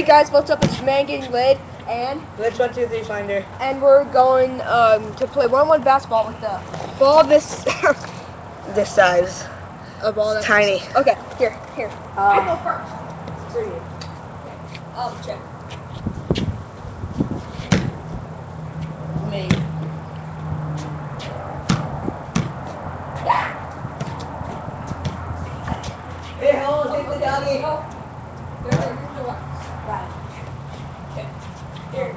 Hey guys, what's up? It's Man Getting and Let's one, two, three, finder. and we're going um, to play one-on-one basketball with the ball this This size. a ball that's Tiny. Okay, here, here. I Um, go first. three. Um, check. Me. Hey, hold on, take the doggy. Oh, there, there, here's the Okay. Here.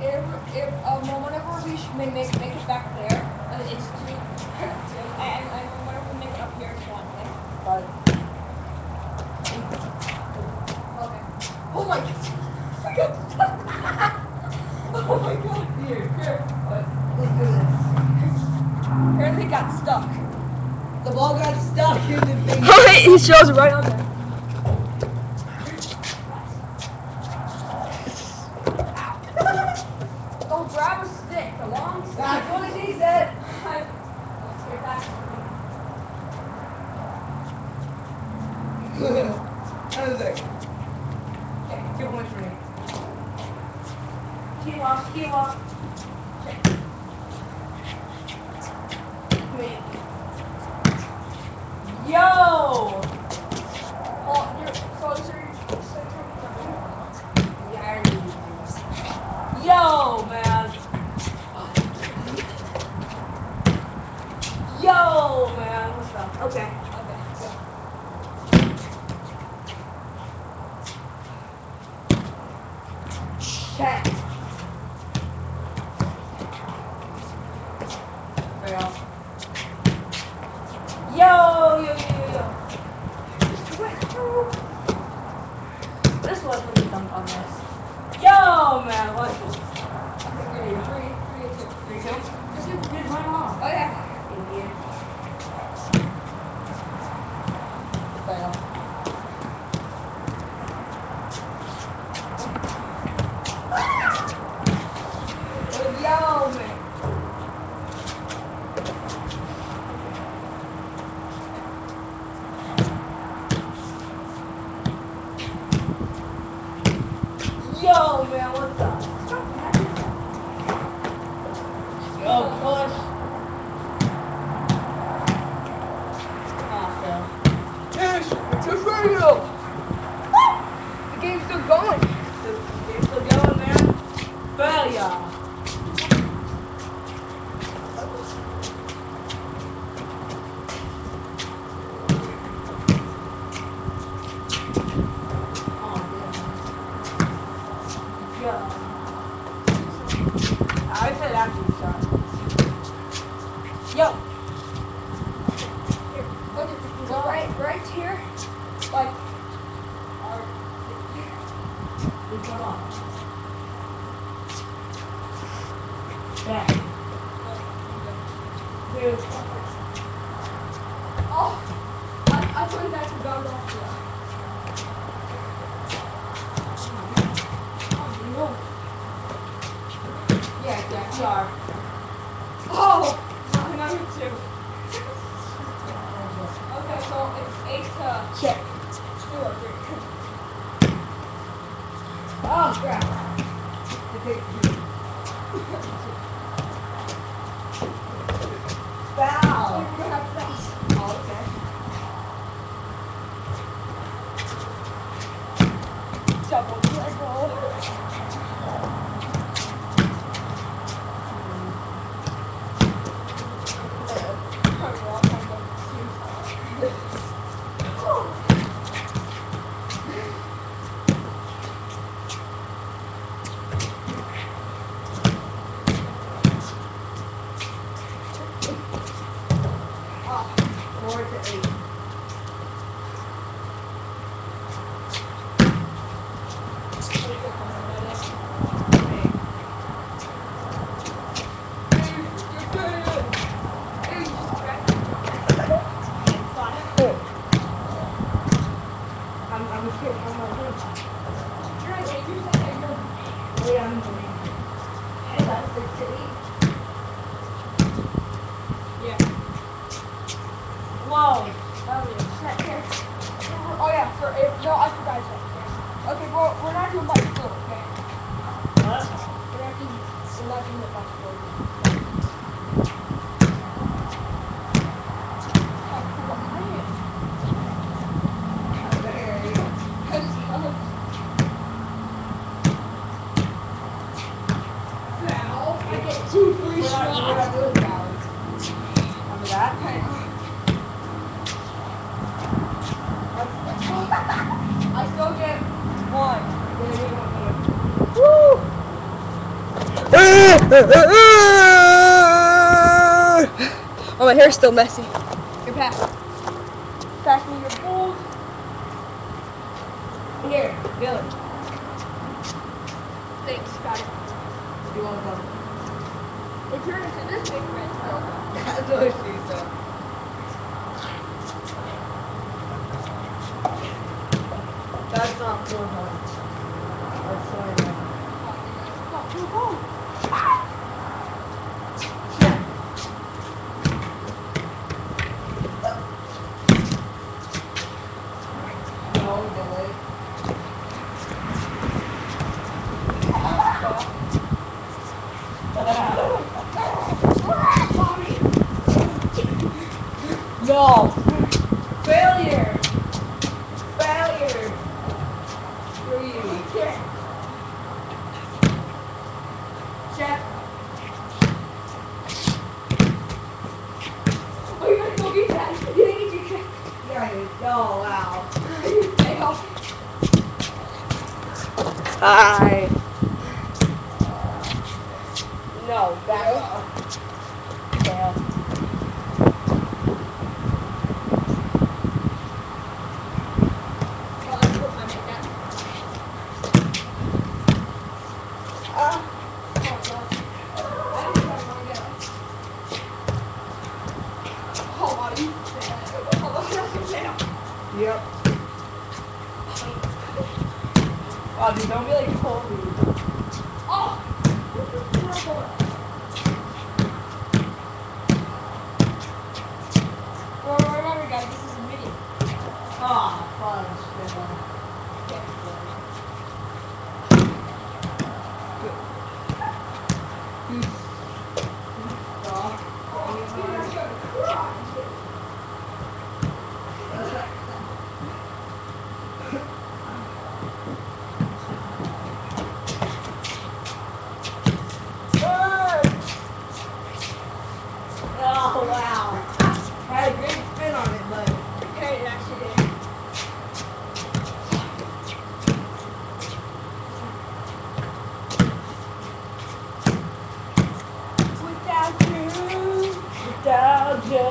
If, if, um, whenever we make, make, make it back there, uh, it's two, and, and whenever we make it up here, it's one, okay? Okay. Oh my god. oh my god. Here, here. What? Let's do this. Apparently got stuck. The ball got stuck in the thing. he shows right on there. Don't grab a stick, a long stick. That's what he said. Let's get back. That. Okay, two points for me. Team off, team off. Wait. Yo! Oh, you're, so these are your center. Yeah, I already used these. Yo, man. Yo, man. What's up? Okay. Okay. go. Check. Very awesome. Yo, yo, yo, yo, yo. This was really dunked on this. Yo, man. Watch this. Three, three, three, two. Three, two. Just did did mine off. Oh, yeah. Idiot. Fail. Yo, man. Yo, man, what's up? Go, push. Ah, fail. Yes, it's radio. The game's still going. The game's still going, man. Failure. Oh, Yo. I said after the shot. Yo. Here, look at this. Go right, right here. Like, uh, We come on. Back. Oh, I, I put that to go off here. Yeah, yeah, we are. Oh, number two. Okay, so it's eight to Check. two or three. Oh, crap. Okay. So Foul. we're gonna have fast. Oh, okay. Double dribble. Four to eight. I'm, I'm scared. I'm not good. Wait, I'm doing. And that's the city. Whoa. If no, I forgot to. Okay, well, we're not to my school, okay? What? We're selecting the bus for you. Oh, come on, man. Cause, um, now I get two free We're not, we're not shots. doing balance. Remember that? I still get one. Yeah, you want me to- Oh, my hair's still messy. Your pass. Pass me your balls. Here, Billy. Thanks, got it. You want some? It turned into this big red. That's what she said. That's not four points. That's twenty. Not too No. Failure. Failure. Screw you. Check. Oh, you gotta go get that. You get your check. Yeah, you- oh wow. You failed. Hi. No, back off. Fail. Well, I put my mic down. Ah. Oh, no. I didn't even wanna get up. Oh, wow, you failed. Oh, that's a fail. Yep. Wow, dude, don't be like Kobe. Oh! This is terrible. Well, remember, guys, this is a video. Ah, fun. Oh Oh, wow. Had a great spin on it, but Okay, it actually did. Without you. without you.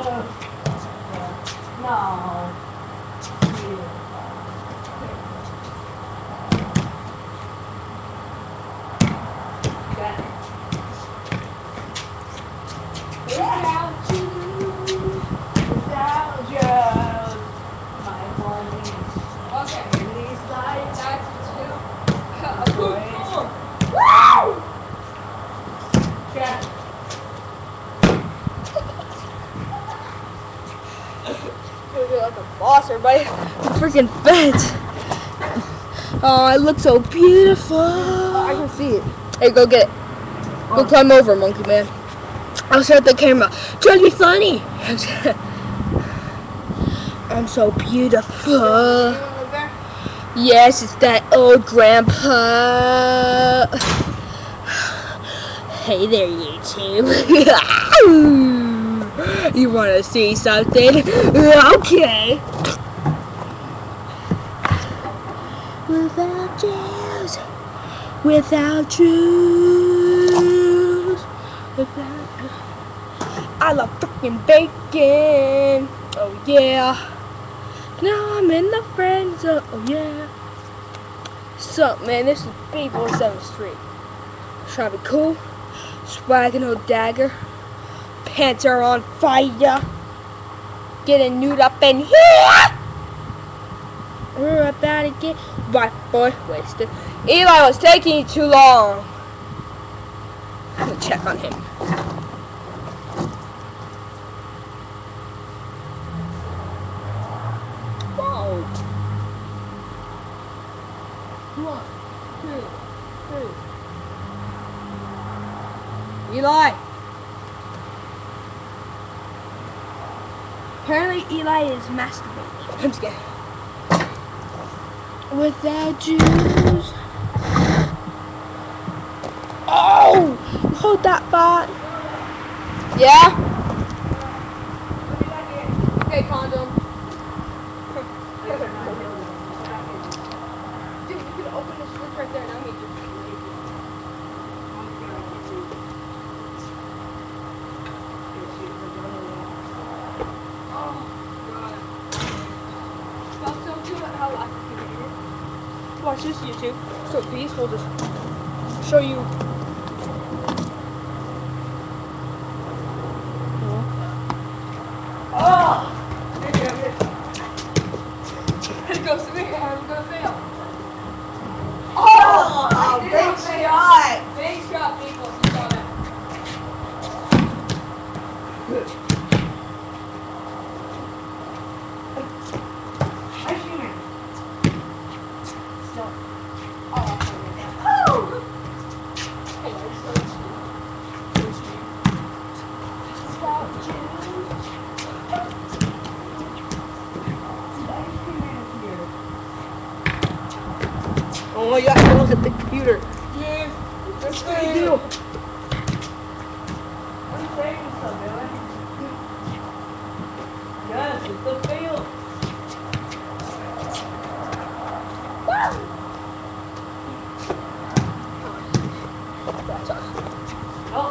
No. Yeah. Without you. Without you. My one Okay, is life. that's two. A poop Right. form. Woo! Check. A everybody. Freaking fat. Oh, I look so beautiful. I can see it. Hey, go get it. Go Oh. climb over, monkey man. I'll set the camera. Try to be funny. I'm so beautiful. Yes, it's that old grandpa. Hey there, YouTube. you want to see something? Okay. Without jazz, without juice, without. I love freaking bacon. Oh yeah. Now I'm in the friend zone. Oh yeah. So man, this is B47 Street. Trying to be cool. Swagging old dagger. Pants are on fire. Getting nude up in here. We're about to get my boy wasted. Eli was taking too long. I'm gonna check on him. Whoa. Come on. Eli. Apparently Eli is masturbating. I'm scared. Without juice. Oh! Hold that thought. Yeah? Okay, condom. Dude, you could open the switch right there and I need you. Oh, God. Stop, don't do it how I Watch this YouTube. So these will just show you. It goes to me, I'm gonna fail. Oh, big big fail. shot. Big shot, people. You saw that. I shoot him. Oh my gosh, that was a big computer. Yeah. That's What do you do? What are you saying, son, Billy? Yes, it's the field. Oh,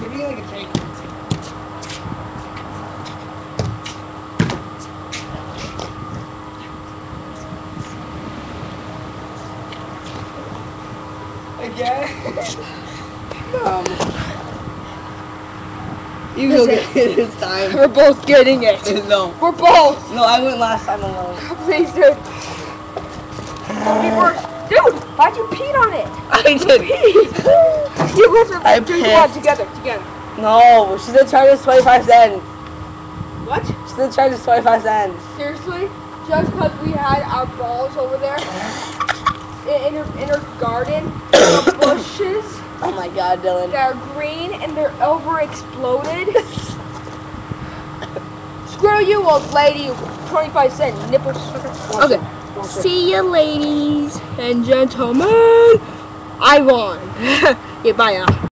Give me like a shake. Again? um. You go get it this time. We're both getting it. no. We're both. No, I went last time alone. Please, dude. Dude, why'd you pee on it? I did. You listen, I drink the water pissed. together, together. No, she said charge us 25 cents. What? She said charge us 25 cents. Seriously? Just because we had our balls over there in, her, in her garden, bushes Oh my god, Dylan. They're green and they're over exploded. Screw you, old lady, 25 cent nipple sucker. Okay. See you, ladies and gentlemen. I won. yeah, bye now.